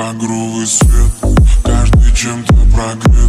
багровый свет. Каждый чем-то прогрет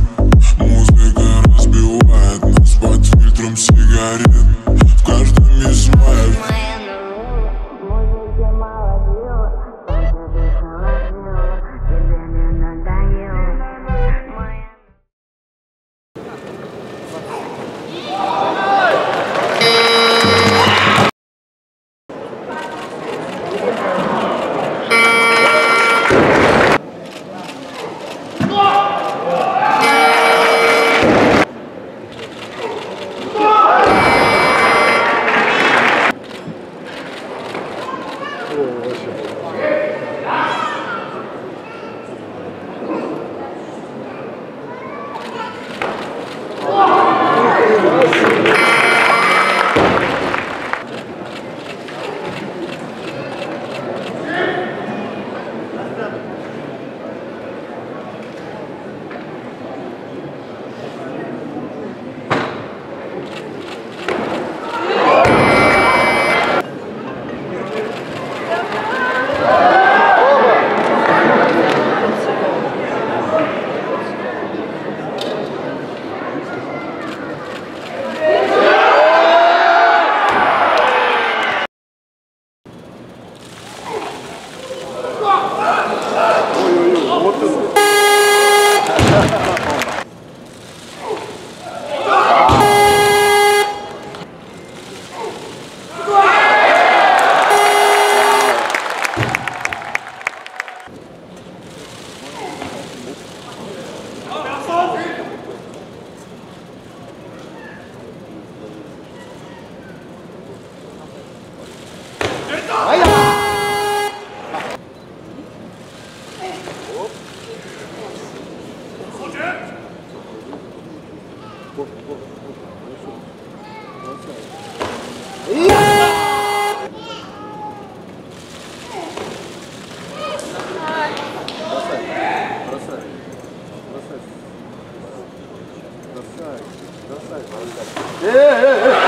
Красавец, красавец. Э, э, э!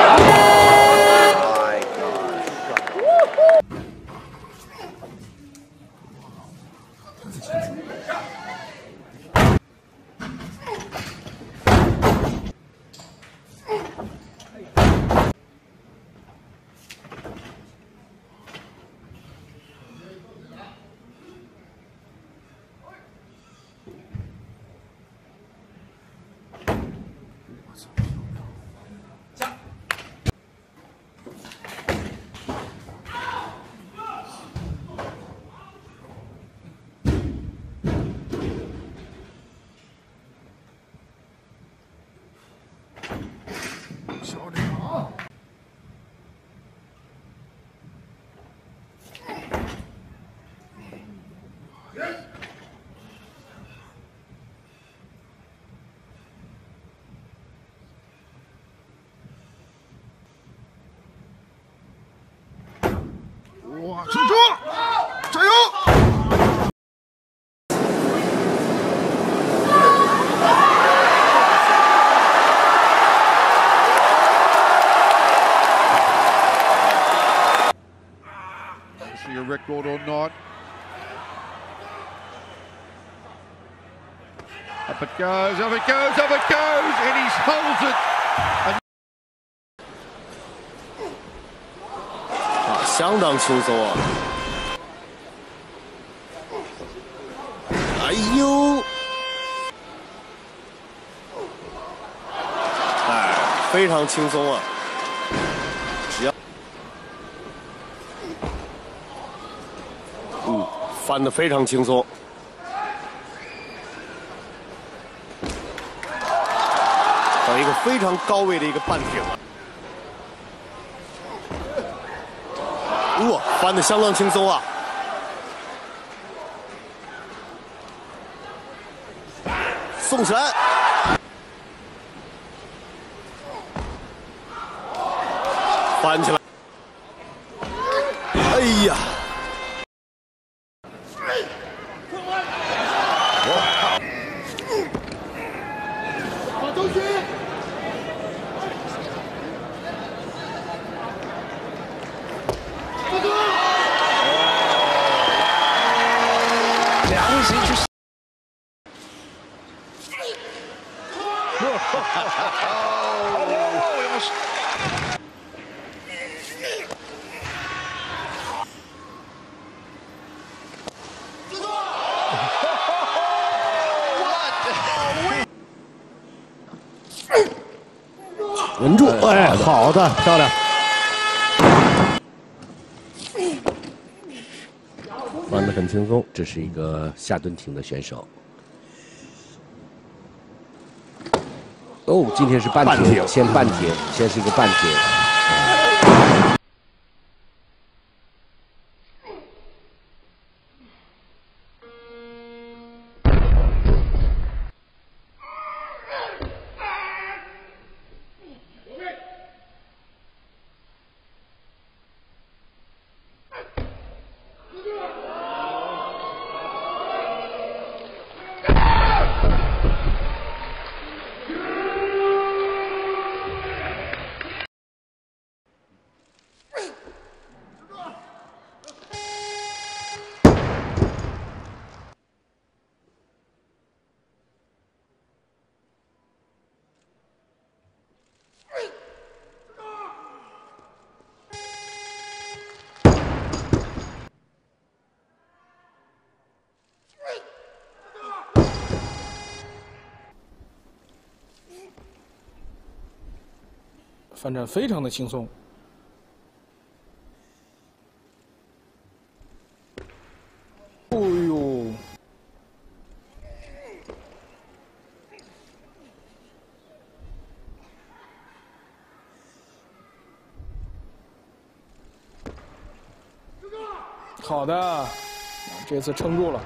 record or not. Up it goes, up it goes, up it goes, and he holds it. 啊，相当轻松啊！哎呦，哎，非常轻松啊！ 翻的非常轻松。有一个非常高位的一个半挺！哇，翻的相当轻松啊！送神，翻起来！稳住，哎，好的，漂亮。玩的很轻松，这是一个下蹲停的选手。哦，今天是半停，先半停，先是一个半铁。反正非常的轻松。哎呦！好的，这次撑住了。